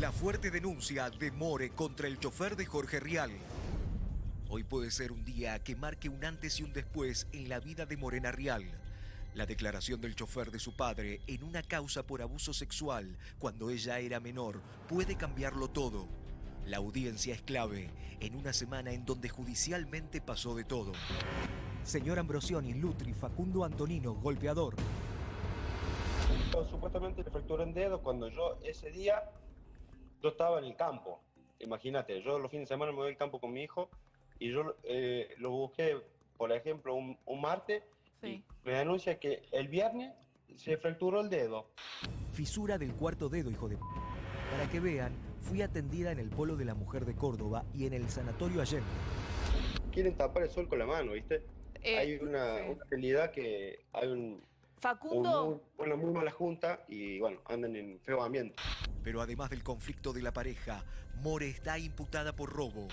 La fuerte denuncia de More contra el chofer de Jorge Rial. Hoy puede ser un día que marque un antes y un después en la vida de Morena Rial. La declaración del chofer de su padre en una causa por abuso sexual cuando ella era menor puede cambiarlo todo. La audiencia es clave en una semana en donde judicialmente pasó de todo. Señor Ambrosioni, Lutri, Facundo Antonino, golpeador. Supuestamente le fracturó en dedo cuando yo ese día yo estaba en el campo. Imagínate, yo los fines de semana me voy al campo con mi hijo y yo eh, lo busqué, por ejemplo, un, un martes y me denuncia que el viernes se fracturó el dedo. Fisura del cuarto dedo, hijo de... p***. Para que vean, fui atendida en el Polo de la Mujer de Córdoba y en el Sanatorio Allende. Quieren tapar el sol con la mano, ¿viste? Eh, hay una, sí. una realidad que hay un Facundo, muy- una muy mala junta y bueno, andan en feo ambiente. Pero además del conflicto de la pareja, More está imputada por robo.